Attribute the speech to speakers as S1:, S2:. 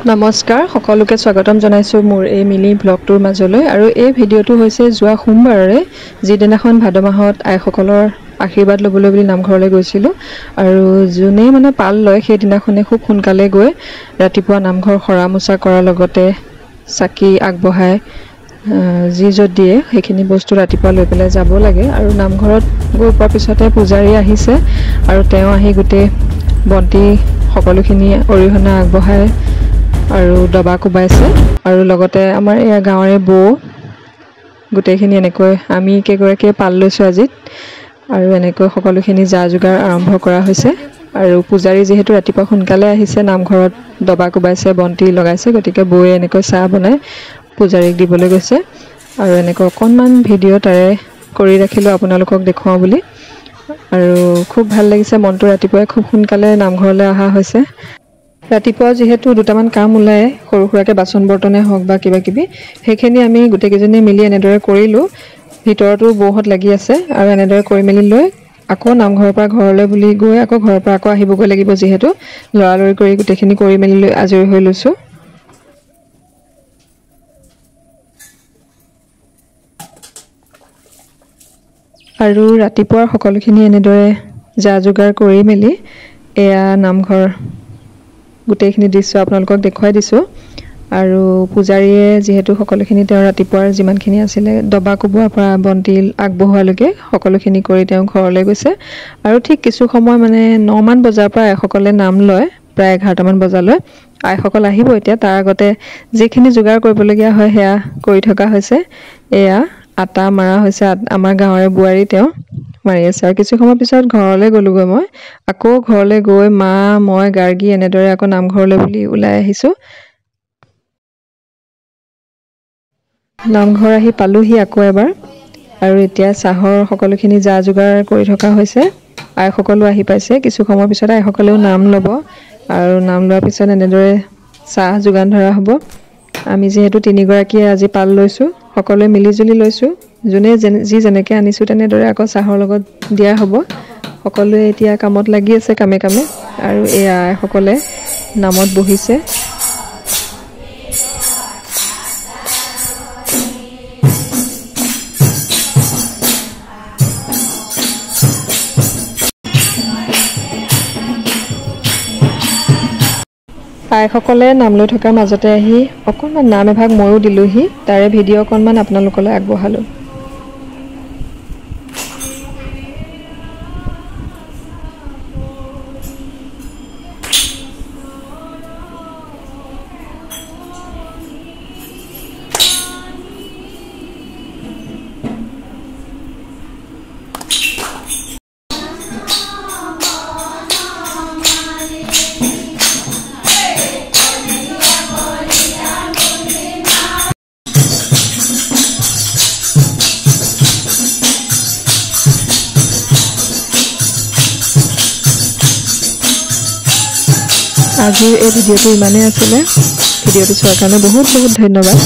S1: নমস্কাৰ সকলোকে স্বাগতম জনাইছোঁ মোৰ এই মিনি ব্লগটোৰ মাজলৈ আৰু এই ভিডিঅ'টো হৈছে যোৱা সোমবাৰৰে যিদিনাখন ভাদ মাহত আইসকলৰ আশীৰ্বাদ ল'বলৈ বুলি নামঘৰলৈ গৈছিলোঁ আৰু যোনে মানে পাল লয় সেইদিনাখনে খুব সোনকালে গৈ ৰাতিপুৱা নামঘৰ সৰা মোচা কৰাৰ লগতে চাকি আগবঢ়াই যি য'ত দিয়ে সেইখিনি বস্তু ৰাতিপুৱা লৈ পেলাই যাব লাগে আৰু নামঘৰত গৈ পোৱাৰ পিছতে পূজাৰী আহিছে আৰু তেওঁ আহি গোটেই বন্তি সকলোখিনি অৰিহণা আগবঢ়াই আৰু দবা কোবাইছে। আৰু লগতে আমাৰ এয়া গাঁৱৰে বৌ। গোটেইখিনি এনেকৈ আমি কেইগৰাকীয়ে পাল লৈছোঁ আজিত। আৰু এনেকৈ সকলোখিনি যা যোগাৰ আৰম্ভ কৰা হৈছে। আৰু পূজাৰী যিহেতু ৰাতিপুৱা সোনকালে আহিছে নামঘৰত দবা কোবাইছে বন্তি লগাইছে গতিকে বৌয়ে এনেকৈ চাহ বনাই পূজাৰীক দিবলৈ গৈছে। আৰু এনেকৈ অকণমান ভিডিঅ' তাৰে কৰি ৰাখিলোঁ আপোনালোকক দেখুৱাওঁ বুলি। আৰু খুব ভাল লাগিছে মনটো ৰাতিপুৱাই খুব সোনকালে নামঘৰলৈ অহা হৈছে। ৰাতিপুৱা যিহেতু দুটামান কাম ওলায় সৰু সুৰাকৈ বাচন বৰ্তনে হওক বা কিবা কিবি সেইখিনি আমি গোটেইকেইজনীয়ে মিলি এনেদৰে কৰিলোঁ। ভিতৰতো বৌহত লাগি আছে আৰু এনেদৰে কৰি মেলি লৈ আকৌ নামঘৰৰ পৰা ঘৰলৈ বুলি গৈ আকৌ ঘৰৰ পৰা আকৌ আহিবগৈ লাগিব যিহেতু। লৰালৰি কৰি গোটেইখিনি কৰি মেলি লৈ আজৰি হৈ লৈছোঁ। আৰু ৰাতিপুৱাৰ সকলোখিনি এনেদৰে যা যোগাৰ কৰি মেলি এয়া নামঘৰ গোটেইখিনি দৃশ্য আপোনালোকক দেখুৱাই দিছোঁ। আৰু পূজাৰীয়ে যিহেতু সকলোখিনি তেওঁ ৰাতিপুৱাৰ যিমানখিনি আছিলে দবা কোবোৱাৰ পৰা বন্তি আগবঢ়োৱালৈকে সকলোখিনি কৰি তেওঁ ঘৰলৈ গৈছে। আৰু ঠিক কিছু সময় মানে নমান বজাৰ পৰা আইসকলে নাম লয় প্ৰায় এঘাৰটামান বজালৈ। আইসকল আহিব এতিয়া তাৰ আগতে যিখিনি যোগাৰ কৰিবলগীয়া হয় সেয়া কৰি থকা হৈছে। এয়া আটা মৰা হৈছে আমাৰ গাঁৱৰে বোৱাৰী তেওঁ। মাৰি আছে। আৰু কিছু সময় পিছত ঘৰলৈ গ'লোগৈ মই। আকৌ ঘৰলৈ গৈ মা মই গাৰ্গী এনেদৰে আকৌ নামঘৰলৈ বুলি ওলাই আহিছোঁ। নামঘৰ আহি পালোহি আকৌ এবাৰ। আৰু এতিয়া চাহৰ সকলোখিনি যা যোগাৰ কৰি থকা হৈছে। আইসকলো আহি পাইছে। কিছু সময়ৰ পিছত আইসকলেও নাম ল'ব। আৰু নাম লোৱাৰ পিছত এনেদৰে চাহ যোগান ধৰা হ'ব। আমি যিহেতু তিনিগৰাকীয়ে আজি পাল লৈছোঁ সকলোৱে মিলিজুলি লৈছোঁ। যোনে যেনে যি যেনেকৈ আনিছোঁ তেনেদৰে আকৌ চাহৰ লগত দিয়া হ'ব। সকলোৱে এতিয়া কামত লাগি আছে কামে কামে আৰু এই আইসকলে নামত বহিছে। আইসকলে নাম লৈ থকাৰ মাজতে আহি অকণমান নাম এভাগ ময়ো দিলোঁহি। তাৰে ভিডিঅ' অকণমান আপোনালোকলৈ আগবঢ়ালোঁ। আজিৰ এই ভিডিঅ'টো ইমানেই আছিলে। ভিডিঅ'টো চোৱাৰ কাৰণে বহুত বহুত ধন্যবাদ।